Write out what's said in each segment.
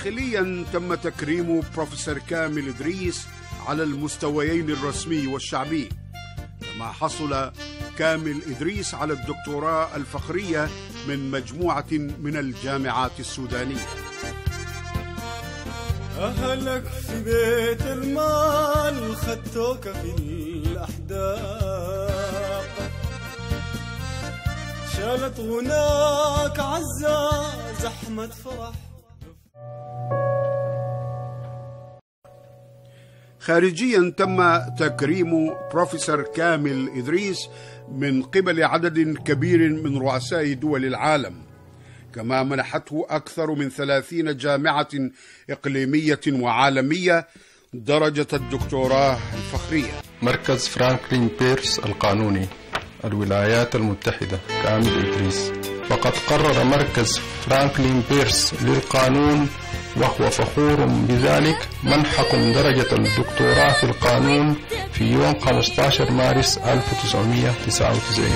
داخليا تم تكريم بروفيسور كامل إدريس على المستويين الرسمي والشعبي. كما حصل كامل إدريس على الدكتوراه الفخرية من مجموعة من الجامعات السودانية. أهلك في بيت المال خدتوك في الأحداق شالت غناك عزة زحمة فرح. خارجيا تم تكريم بروفيسور كامل إدريس من قبل عدد كبير من رؤساء دول العالم كما منحته أكثر من ثلاثين جامعة إقليمية وعالمية درجة الدكتوراه الفخرية. مركز فرانكلين بيرس القانوني الولايات المتحدة كامل إدريس. وقد قرر مركز فرانكلين بيرس للقانون وهو فخور بذلك منحكم درجة الدكتوراه في القانون في يوم 15 مارس 1999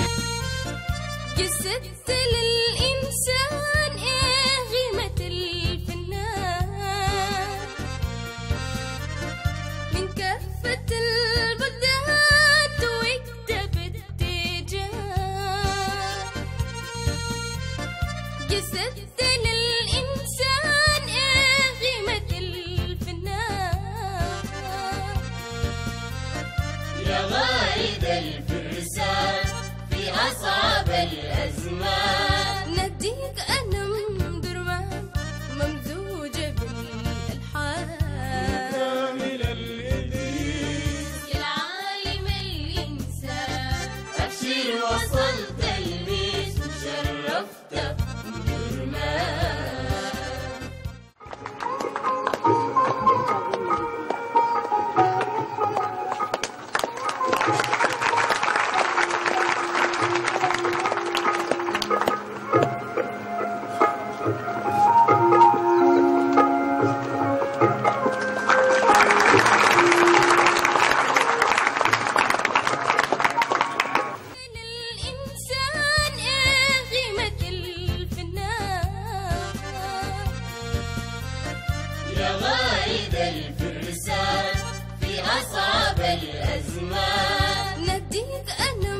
الفنان يا الفرسان في أصعب الأزمان. نديك أنا سعيد الفرسان في أصعب الأزمان. نديك أنا